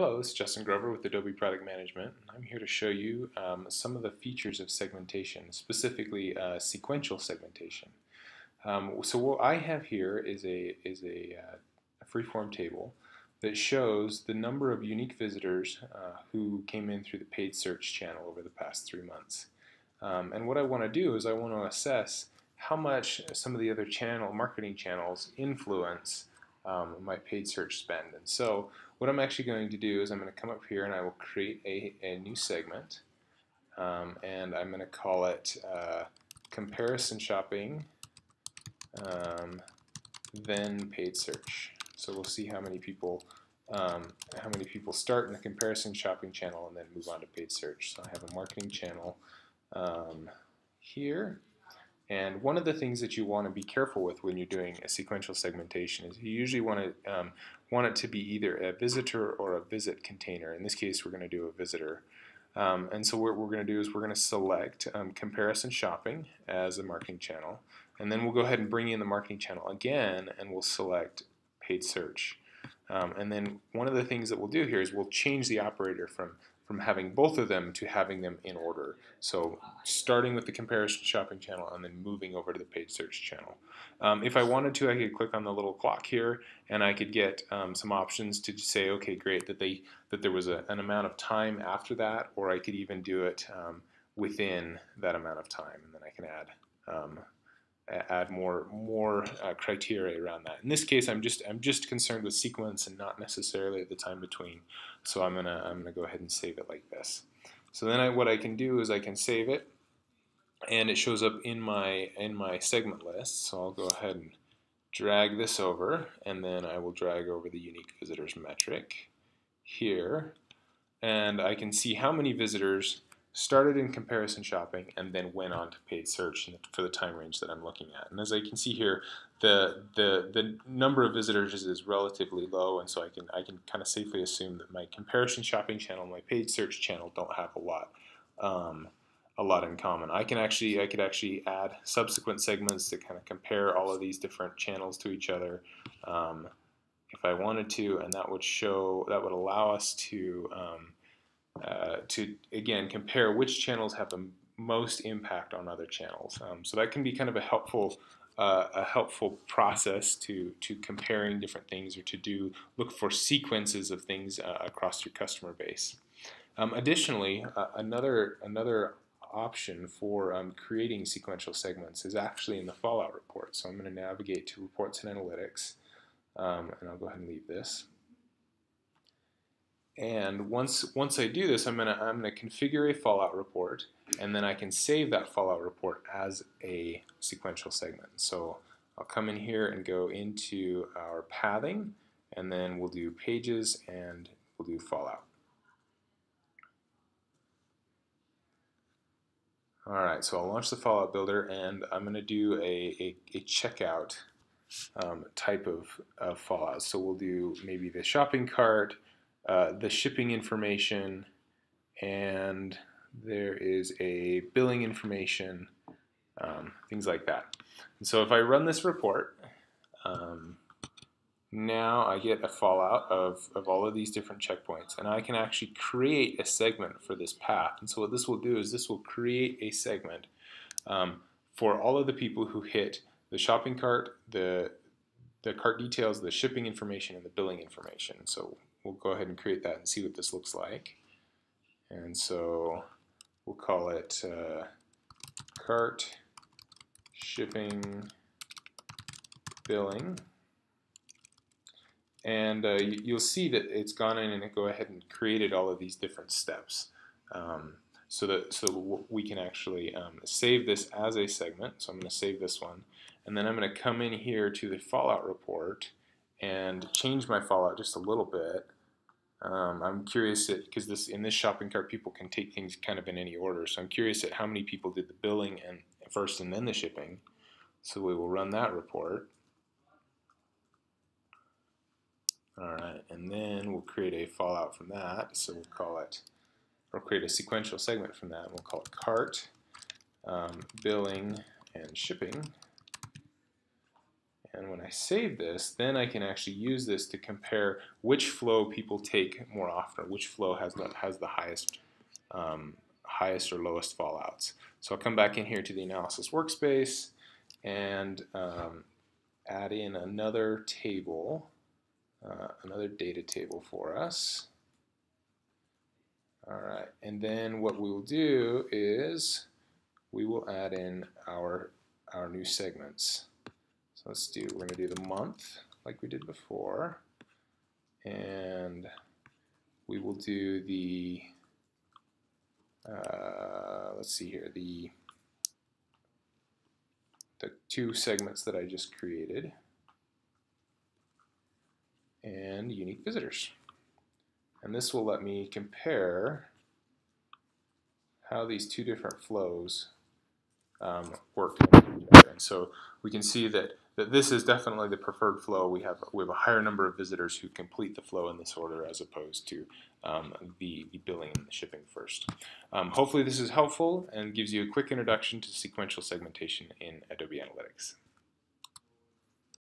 Hello, this is Justin Grover with Adobe Product Management. I'm here to show you um, some of the features of segmentation, specifically uh, sequential segmentation. Um, so what I have here is a, is a, uh, a free-form table that shows the number of unique visitors uh, who came in through the paid search channel over the past three months. Um, and what I want to do is I want to assess how much some of the other channel marketing channels influence um, my paid search spend. And so what I'm actually going to do is I'm going to come up here and I will create a, a new segment. Um, and I'm going to call it uh, comparison shopping, um, then paid search. So we'll see how many people um, how many people start in the comparison shopping channel and then move on to paid search. So I have a marketing channel um, here. And one of the things that you want to be careful with when you're doing a sequential segmentation is you usually want to um, want it to be either a visitor or a visit container. In this case, we're going to do a visitor. Um, and so what we're going to do is we're going to select um, comparison shopping as a marketing channel. And then we'll go ahead and bring in the marketing channel again and we'll select paid search. Um, and then one of the things that we'll do here is we'll change the operator from from having both of them to having them in order. So starting with the comparison shopping channel and then moving over to the paid search channel. Um, if I wanted to, I could click on the little clock here and I could get um, some options to say, okay, great, that they that there was a, an amount of time after that, or I could even do it um, within that amount of time, and then I can add um, add more more uh, criteria around that. In this case, I'm just I'm just concerned with sequence and not necessarily the time between. So I'm gonna I'm gonna go ahead and save it like this. So then I, what I can do is I can save it, and it shows up in my in my segment list. So I'll go ahead and drag this over, and then I will drag over the unique visitors metric here, and I can see how many visitors started in comparison shopping and then went on to paid search for the time range that I'm looking at. And as I can see here, the the the number of visitors is relatively low, and so I can I can kind of safely assume that my comparison shopping channel, my paid search channel, don't have a lot. Um, a lot in common. I can actually I could actually add subsequent segments to kind of compare all of these different channels to each other um, if I wanted to, and that would show that would allow us to um, uh, to again compare which channels have the most impact on other channels. Um, so that can be kind of a helpful uh, a helpful process to to comparing different things or to do look for sequences of things uh, across your customer base. Um, additionally, uh, another another option for um, creating sequential segments is actually in the Fallout report. So I'm going to navigate to Reports and Analytics, um, and I'll go ahead and leave this. And once once I do this, I'm gonna I'm gonna configure a Fallout report, and then I can save that Fallout report as a sequential segment. So I'll come in here and go into our pathing, and then we'll do pages and we'll do Fallout. All right, so I'll launch the Fallout Builder, and I'm going to do a, a, a checkout um, type of, of Fallout. So we'll do maybe the shopping cart, uh, the shipping information, and there is a billing information, um, things like that. And so if I run this report, um, now I get a fallout of, of all of these different checkpoints and I can actually create a segment for this path. And so what this will do is this will create a segment um, for all of the people who hit the shopping cart, the, the cart details, the shipping information, and the billing information. So we'll go ahead and create that and see what this looks like. And so we'll call it uh, cart shipping billing. And uh, you, will see that it's gone in and it go ahead and created all of these different steps. Um, so that so we can actually um, save this as a segment. So I'm going to save this one, and then I'm going to come in here to the Fallout report and change my Fallout just a little bit. Um, I'm curious because this in this shopping cart people can take things kind of in any order. So I'm curious at how many people did the billing and first and then the shipping. So we will run that report. All right, and then we'll create a fallout from that. So we'll call it, or create a sequential segment from that. We'll call it cart, um, billing, and shipping. And when I save this, then I can actually use this to compare which flow people take more often, which flow has the, has the highest, um, highest or lowest fallouts. So I'll come back in here to the analysis workspace and um, add in another table, uh, another data table for us. All right, and then what we will do is we will add in our, our new segments. Let's do, we're going to do the month like we did before. And we will do the, uh, let's see here, the, the two segments that I just created and unique visitors. And this will let me compare how these two different flows um, work. And so we can see that, that this is definitely the preferred flow. We have, we have a higher number of visitors who complete the flow in this order as opposed to um, the, the billing and the shipping first. Um, hopefully this is helpful and gives you a quick introduction to sequential segmentation in Adobe Analytics.